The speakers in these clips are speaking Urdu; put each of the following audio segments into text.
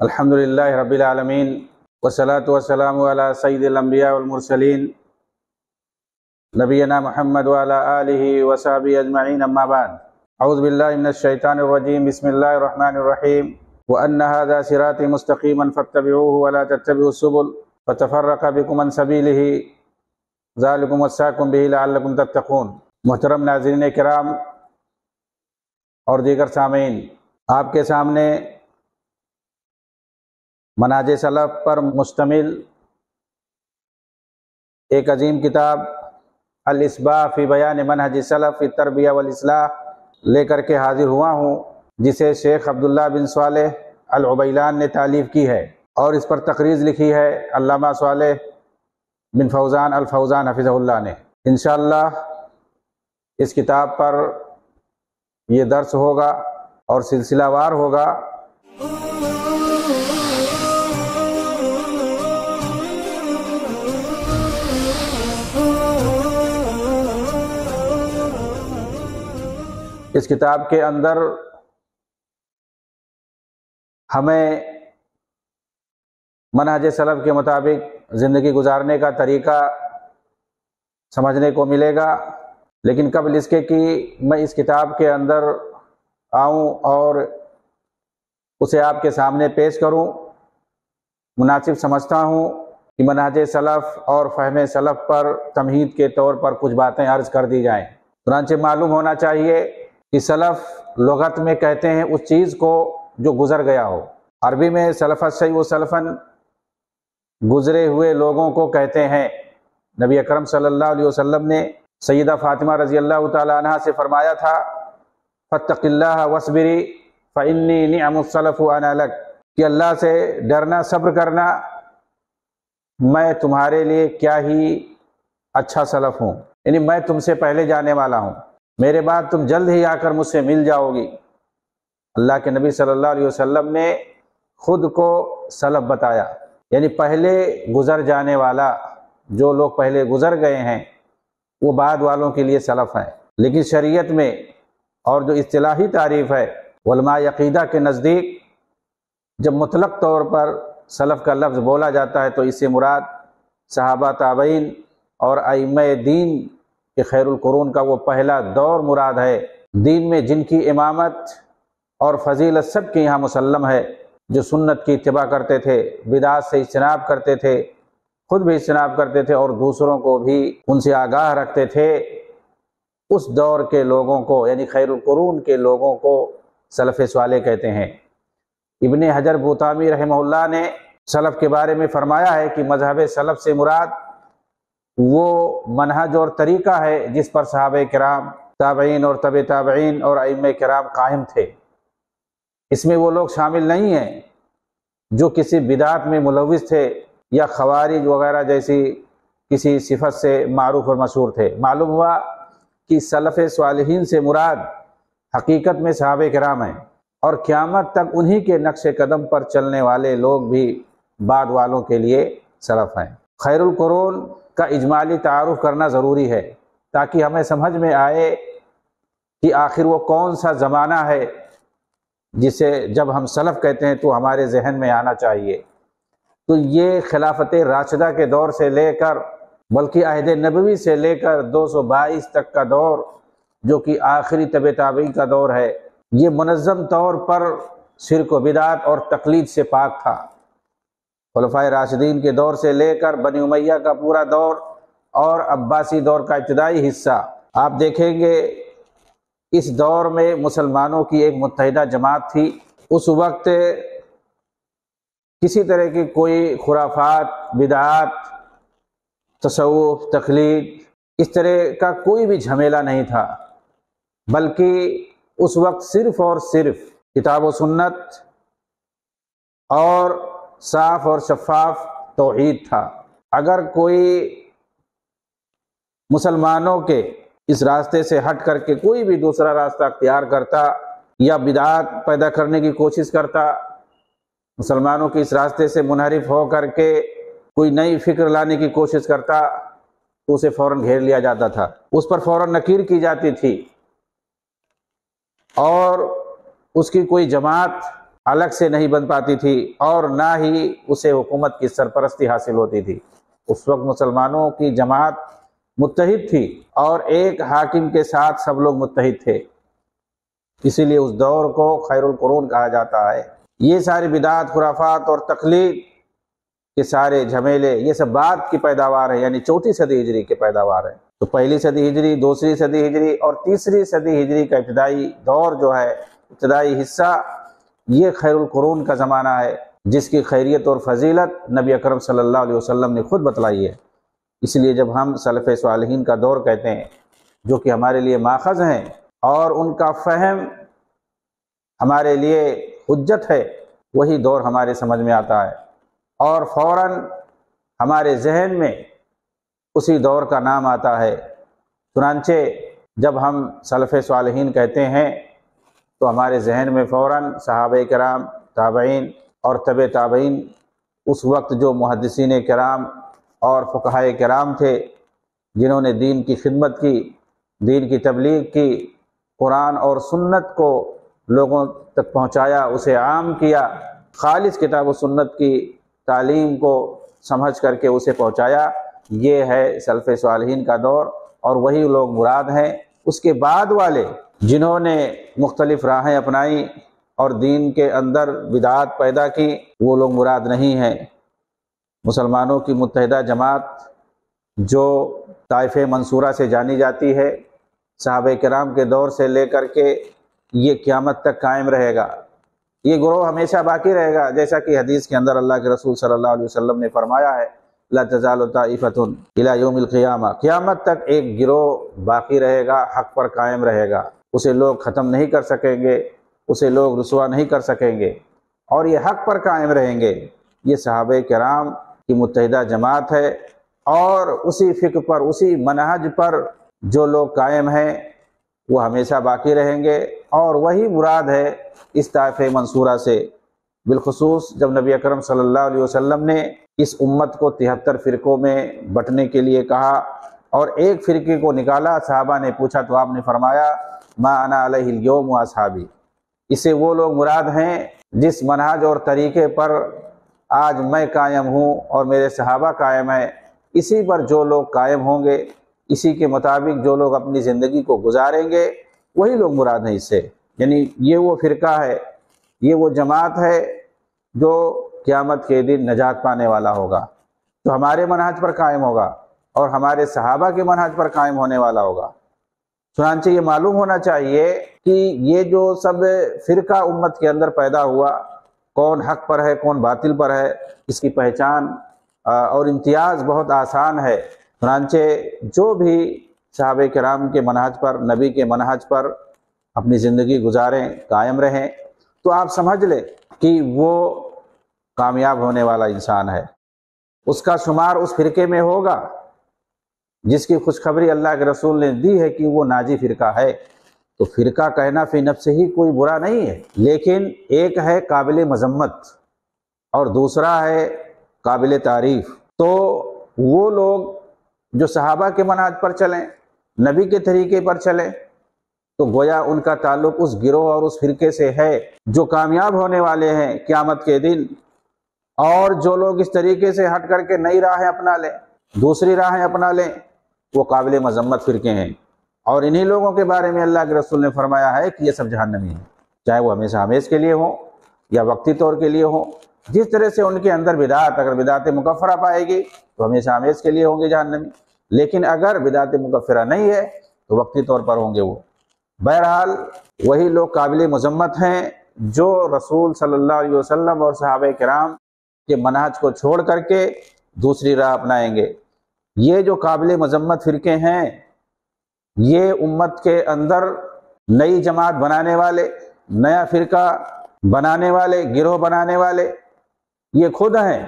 الحمد للہ رب العالمین وسلاۃ وسلام علی سعید الانبیاء والمرسلین نبینا محمد وعلى آلہ وصحبہ اجمعین اما بعد۔ اعوذ باللہ من الشیطان الرجیم، بسم اللہ الرحمن الرحیم۔ وان هذا صراطی مستقیما فاتبعوه ولا تتبعوا السبل فتفرق بكم عن سبیلہ۔ ذالکم وصاکم به لعلکم تتقون۔ محترم ناظرین کرام اور دیگر سامعین، آپ کے سامنے مناج سلف پر مشتمل ایک عظیم کتاب الاسباح فی بیان منہج سلف فی تربیہ والاصلاح لے کر کے حاضر ہوا ہوں، جسے شیخ عبداللہ بن صالح العبیلان نے تعلیف کی ہے اور اس پر تقریض لکھی ہے علامہ صالح بن فوزان الفوزان حفظ اللہ نے۔ انشاءاللہ اس کتاب پر یہ درس ہوگا اور سلسلہ وار ہوگا۔ اس کتاب کے اندر ہمیں منہج سلف کے مطابق زندگی گزارنے کا طریقہ سمجھنے کو ملے گا، لیکن قبل اس کے کہ میں اس کتاب کے اندر آؤں اور اسے آپ کے سامنے پیش کروں، مناسب سمجھتا ہوں کہ منہج سلف اور فہم سلف پر تمہید کے طور پر کچھ باتیں عرض کر دی جائیں۔ چنانچہ معلوم ہونا چاہیے کہ سلف لغت میں کہتے ہیں اس چیز کو جو گزر گیا ہو۔ عربی میں سلف شعی و سلفن گزرے ہوئے لوگوں کو کہتے ہیں۔ نبی اکرم صلی اللہ علیہ وسلم نے سیدہ فاطمہ رضی اللہ تعالیٰ عنہ سے فرمایا تھا فتق اللہ وصبری فنی نعم الصلف لک۔ کہ اللہ سے ڈرنا، صبر کرنا، میں تمہارے لیے کیا ہی اچھا سلف ہوں۔ یعنی میں تم سے پہلے جانے والا ہوں۔ میرے بعد تم جلد ہی آ کر مجھ سے مل جاؤ گی۔ اللہ کے نبی صلی اللہ علیہ وسلم نے خود کو سلف بتایا۔ یعنی پہلے گزر جانے والا جو لوگ پہلے گزر گئے ہیں، وہ بعد والوں کے لیے سلف ہیں۔ لیکن شریعت میں اور جو اصطلاحی تعریف ہے، علماء عقیدہ کے نزدیک جب مطلق طور پر سلف کا لفظ بولا جاتا ہے، تو اس سے مراد صحابہ تابعین اور ائمہ دین کہ خیر القرون کا وہ پہلا دور مراد ہے۔ دین میں جن کی امامت اور فضیلت سب کے یہاں مسلم ہے، جو سنت کی اتباع کرتے تھے بدعات سے اجتناب کرتے تھے، خود بھی اجتناب کرتے تھے اور دوسروں کو بھی ان سے آگاہ رکھتے تھے، اس دور کے لوگوں کو یعنی خیر القرون کے لوگوں کو سلف سوالے کہتے ہیں۔ ابن حجر بوتامی رحمہ اللہ نے سلف کے بارے میں فرمایا ہے کہ مذہب سلف سے مراد وہ منہج اور طریقہ ہے جس پر صحابہ کرام، تابعین اور طب تابعین اور ائم کرام قائم تھے۔ اس میں وہ لوگ شامل نہیں ہیں جو کسی بدعت میں ملوث تھے یا خوارج وغیرہ جیسی کسی صفت سے معروف اور مشہور تھے۔ معلوم ہوا کہ سلف صالحین سے مراد حقیقت میں صحابہ کرام ہیں اور قیامت تک انہی کے نقش قدم پر چلنے والے لوگ بھی بعد والوں کے لیے سلف ہیں۔ خیر القرون کا اجمالی تعارف کرنا ضروری ہے تاکہ ہمیں سمجھ میں آئے کہ آخر وہ کون سا زمانہ ہے جسے جب ہم سلف کہتے ہیں تو ہمارے ذہن میں آنا چاہیے۔ تو یہ خلافت راشدہ کے دور سے لے کر بلکہ عہد نبوی سے لے کر دو سو بائیس تک کا دور جو کہ آخری طب تابعی کا دور ہے، یہ منظم طور پر شرک و بدعت اور تقلید سے پاک تھا۔ خلفۂ راشدین کے دور سے لے کر بنی امیہ کا پورا دور اور عباسی دور کا ابتدائی حصہ۔ آپ دیکھیں گے اس دور میں مسلمانوں کی ایک متحدہ جماعت تھی۔ اس وقت کسی طرح کی کوئی خرافات، بدعات، تصوف، تخلیق اس طرح کا کوئی بھی جھمیلا نہیں تھا، بلکہ اس وقت صرف اور صرف کتاب و سنت اور صاف اور شفاف توحید تھا۔ اگر کوئی مسلمانوں کے اس راستے سے ہٹ کر کے کوئی بھی دوسرا راستہ اختیار کرتا یا بدعات پیدا کرنے کی کوشش کرتا، مسلمانوں کے اس راستے سے منحرف ہو کر کے کوئی نئی فکر لانے کی کوشش کرتا، تو اسے فوراً گھیر لیا جاتا تھا۔ اس پر فوراً نکیر کی جاتی تھی۔ اور اس کی کوئی جماعت الگ سے نہیں بن پاتی تھی اور نہ ہی اسے حکومت کی سرپرستی حاصل ہوتی تھی۔ اس وقت مسلمانوں کی جماعت متحد تھی اور ایک حاکم کے ساتھ سب لوگ متحد تھے۔ اسی لیے اس دور کو خیر القرون کہا جاتا ہے۔ یہ ساری بدعات، خرافات اور تقلید کے سارے جھمیلے، یہ سب بعد کی پیداوار ہے یعنی چوتھی صدی ہجری کی پیداوار ہے۔ تو پہلی صدی ہجری، دوسری صدی ہجری اور تیسری صدی ہجری کا ابتدائی دور جو ہے، ابتدائی حصہ یہ خیر القرون کا زمانہ ہے، جس کی خیریت اور فضیلت نبی اکرم صلی اللہ علیہ وسلم نے خود بتلائی ہے۔ اس لیے جب ہم صلف صالحین کا دور کہتے ہیں، جو کہ ہمارے لیے ماخذ ہیں اور ان کا فہم ہمارے لیے حجت ہے، وہی دور ہمارے سمجھ میں آتا ہے۔ اور فوراً ہمارے ذہن میں اسی دور کا نام آتا ہے۔ چنانچہ جب ہم صلف صالحین کہتے ہیں تو ہمارے ذہن میں فوراً صحابہ کرام، تابعین اور طب تابعین اس وقت جو محدثین کرام اور فقہائے کرام تھے، جنہوں نے دین کی خدمت کی، دین کی تبلیغ کی، قرآن اور سنت کو لوگوں تک پہنچایا، اسے عام کیا، خالص کتاب و سنت کی تعلیم کو سمجھ کر کے اسے پہنچایا۔ یہ ہے سلف صالحین کا دور اور وہی لوگ مراد ہیں۔ اس کے بعد والے جنہوں نے مختلف راہیں اپنائی اور دین کے اندر بدعات پیدا کی، وہ لوگ مراد نہیں ہیں۔ مسلمانوں کی متحدہ جماعت جو طائف منصورہ سے جانی جاتی ہے، صحابہ کرام کے دور سے لے کر کے یہ قیامت تک قائم رہے گا۔ یہ گروہ ہمیشہ باقی رہے گا، جیسا کہ حدیث کے اندر اللہ کے رسول صلی اللہ علیہ وسلم نے فرمایا ہے اللہ تضال الى یوم القیامہ۔ قیامت تک ایک گروہ باقی رہے گا، حق پر قائم رہے گا۔ اسے لوگ ختم نہیں کر سکیں گے، اسے لوگ رسوا نہیں کر سکیں گے۔ اور یہ حق پر قائم رہیں گے۔ یہ صحابہ کرام کی متحدہ جماعت ہے اور اسی فکر پر، اسی منہج پر جو لوگ قائم ہیں، وہ ہمیشہ باقی رہیں گے۔ اور وہی مراد ہے اس طائف منصورہ سے۔ بالخصوص جب نبی اکرم صلی اللہ علیہ وسلم نے اس امت کو تہتر فرقوں میں بٹنے کے لیے کہا اور ایک فرقے کو نکالا، صحابہ نے پوچھا تو آپ نے فرمایا، ما انا علیہ اليوم و اصحابی. اسے وہ لوگ مراد ہیں جس منہج اور طریقے پر آج میں قائم ہوں اور میرے صحابہ قائم ہیں۔ اسی پر جو لوگ قائم ہوں گے، اسی کے مطابق جو لوگ اپنی زندگی کو گزاریں گے، وہی لوگ مراد ہیں اس سے۔ یعنی یہ وہ فرقہ ہے، یہ وہ جماعت ہے جو قیامت کے دن نجات پانے والا ہوگا تو ہمارے منحج پر قائم ہوگا۔ اور ہمارے صحابہ کے منحج پر قائم ہونے والا ہوگا۔ چنانچہ یہ معلوم ہونا چاہیے کہ یہ جو سب فرقہ امت کے اندر پیدا ہوا، کون حق پر ہے، کون باطل پر ہے، اس کی پہچان اور امتیاز بہت آسان ہے۔ چنانچہ جو بھی صحابہ کرام کے منحج پر، نبی کے منحج پر اپنی زندگی گزاریں، قائم رہیں، تو آپ سمجھ لیں کہ وہ کامیاب ہونے والا انسان ہے۔ اس کا شمار اس فرقے میں ہوگا۔ جس کی خوشخبری اللہ کے رسول نے دی ہے کہ وہ ناجی فرقہ ہے، تو فرقہ کہنا فی نفس سے ہی کوئی برا نہیں ہے۔ لیکن ایک ہے قابل مذمت اور دوسرا ہے قابل تعریف۔ تو وہ لوگ جو صحابہ کے مناج پر چلیں، نبی کے طریقے پر چلیں، تو گویا ان کا تعلق اس گروہ اور اس فرقے سے ہے جو کامیاب ہونے والے ہیں قیامت کے دن۔ اور جو لوگ اس طریقے سے ہٹ کر کے نئی راہیں اپنا لیں۔ دوسری راہیں اپنا لیں، وہ قابل مذمت فرقے ہیں۔ اور انہی لوگوں کے بارے میں اللہ کے رسول نے فرمایا ہے کہ یہ سب جہنمی ہیں۔ چاہے وہ ہمیشہ ہمیش کے لیے ہوں یا وقتی طور کے لیے ہوں، جس طرح سے ان کے اندر بدعت، اگر بدعت مکفرہ پائے گی تو ہمیشہ ہمیش کے لیے ہوں گے جہنمی۔ لیکن اگر بدعت مکفرہ نہیں ہے تو وقتی طور پر ہوں گے وہ۔ بہرحال وہی لوگ قابل مذمت ہیں جو رسول صلی اللہ علیہ وسلم اور صحابہ کرام کے مناج کو چھوڑ کر کے دوسری راہ اپنائیں گے۔ یہ جو قابل مذمت فرقے ہیں، یہ امت کے اندر نئی جماعت بنانے والے، نیا فرقہ بنانے والے، گروہ بنانے والے، یہ خود ہیں۔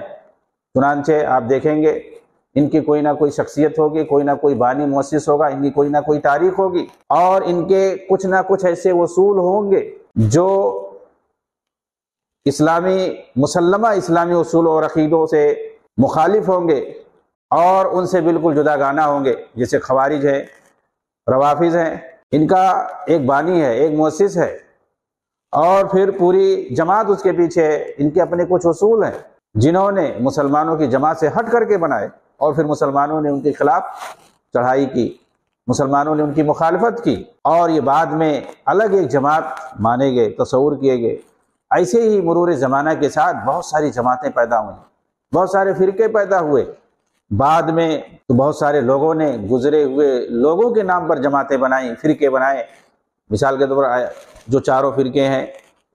چنانچہ آپ دیکھیں گے، ان کی کوئی نہ کوئی شخصیت ہوگی، کوئی نہ کوئی بانی مؤسس ہوگا، ان کی کوئی نہ کوئی تاریخ ہوگی، اور ان کے کچھ نہ کچھ ایسے وصول ہوں گے جو اسلامی مسلمہ، اسلامی اصول اور عقیدوں سے مخالف ہوں گے اور ان سے بالکل جدا گانا ہوں گے جیسے خوارج ہیں، روافظ ہیں، ان کا ایک بانی ہے، ایک مؤسس ہے۔ اور پھر پوری جماعت اس کے پیچھے ہے، ان کے اپنے کچھ اصول ہیں، جنہوں نے مسلمانوں کی جماعت سے ہٹ کر کے بنائے۔ اور پھر مسلمانوں نے ان کے خلاف چڑھائی کی، مسلمانوں نے ان کی مخالفت کی۔ اور یہ بعد میں الگ ایک جماعت مانے گئے، تصور کیے گئے۔ ایسے ہی مرور زمانہ کے ساتھ بہت ساری جماعتیں پیدا ہوئیں۔ بہت سارے فرقے پیدا ہوئے۔ بعد میں تو بہت سارے لوگوں نے گزرے ہوئے لوگوں کے نام پر جماعتیں بنائیں، فرقے بنائے مثال کے طور پر جو چاروں فرقے ہیں،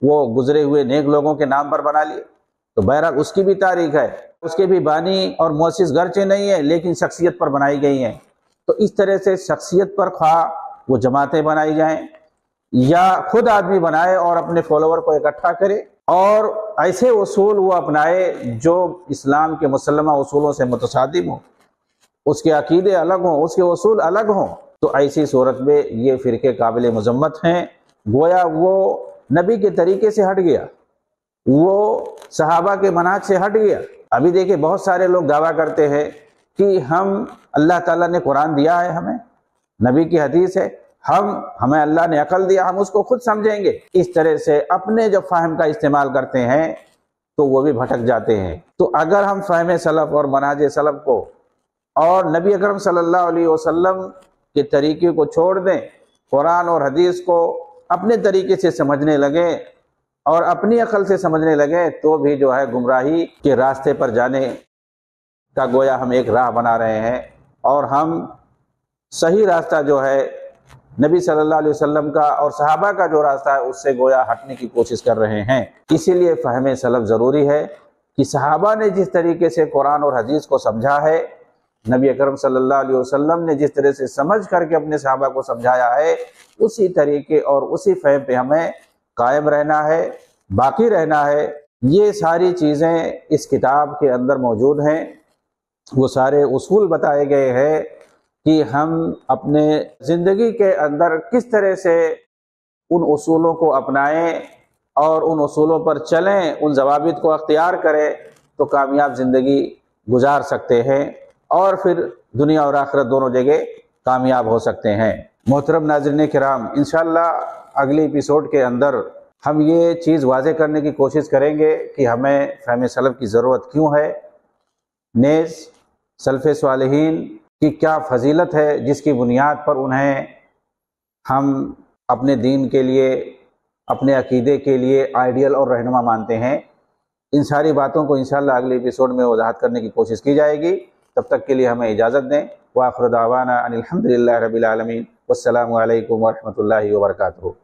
وہ گزرے ہوئے نیک لوگوں کے نام پر بنا لیے۔ تو بہرحال اس کی بھی تاریخ ہے۔ اس کے بھی بانی اور مؤسس گرچے نہیں ہیں، لیکن شخصیت پر بنائی گئی ہیں۔ تو اس طرح سے شخصیت پر خواہ وہ جماعتیں بنائی جائیں یا خود آدمی بنائے اور اپنے فالوور کو اکٹھا کرے اور ایسے اصول وہ اپنائے جو اسلام کے مسلمہ اصولوں سے متصادم ہوں۔ اس کے عقیدے الگ ہوں، اس کے اصول الگ ہوں۔ تو ایسی صورت میں یہ فرقے قابل مذمت ہیں۔ گویا وہ نبی کے طریقے سے ہٹ گیا، وہ صحابہ کے مناج سے ہٹ گیا۔ ابھی دیکھیں بہت سارے لوگ دعویٰ کرتے ہیں کہ ہم اللہ تعالیٰ نے قرآن دیا ہے ہمیں، نبی کی حدیث ہے۔ ہم، ہمیں اللہ نے عقل دیا، ہم اس کو خود سمجھیں گے۔ اس طرح سے اپنے جب فہم کا استعمال کرتے ہیں، تو وہ بھی بھٹک جاتے ہیں۔ تو اگر ہم فہم سلف اور مناج سلف کو اور نبی اکرم صلی اللہ علیہ وسلم کے طریقے کو چھوڑ دیں، قرآن اور حدیث کو اپنے طریقے سے سمجھنے لگے اور اپنی عقل سے سمجھنے لگے تو بھی جو ہے گمراہی کے راستے پر جانے کا گویا ہم ایک راہ بنا رہے ہیں۔ اور ہم صحیح راستہ جو ہے نبی صلی اللہ علیہ وسلم کا اور صحابہ کا جو راستہ ہے، اس سے گویا ہٹنے کی کوشش کر رہے ہیں۔ اسی لیے فہم سلف ضروری ہے کہ صحابہ نے جس طریقے سے قرآن اور حدیث کو سمجھا ہے، نبی اکرم صلی اللہ علیہ وسلم نے جس طرح سے سمجھ کر کے اپنے صحابہ کو سمجھایا ہے، اسی طریقے اور اسی فہم پہ ہمیں قائم رہنا ہے، باقی رہنا ہے۔ یہ ساری چیزیں اس کتاب کے اندر موجود ہیں۔ وہ سارے اصول بتائے گئے ہیں۔ کہ ہم اپنے زندگی کے اندر کس طرح سے ان اصولوں کو اپنائیں اور ان اصولوں پر چلیں، ان ضوابط کو اختیار کریں تو کامیاب زندگی گزار سکتے ہیں اور پھر دنیا اور آخرت دونوں جگہ کامیاب ہو سکتے ہیں۔ محترم ناظرین کرام، انشاءاللہ اگلی اپیسوڈ کے اندر ہم یہ چیز واضح کرنے کی کوشش کریں گے کہ ہمیں فہم سلف کی ضرورت کیوں ہے۔ نیز، سلف صالحین کی کیا فضیلت ہے جس کی بنیاد پر انہیں ہم اپنے دین کے لیے، اپنے عقیدے کے لیے آئیڈیل اور رہنما مانتے ہیں۔ ان ساری باتوں کو انشاءاللہ اگلے ایپیسوڈ میں وضاحت کرنے کی کوشش کی جائے گی۔ تب تک کے لیے ہمیں اجازت دیں۔ واخر دعوانا ان الحمد للہ رب العالمین۔ والسلام علیکم ورحمۃ اللہ وبرکاتہ۔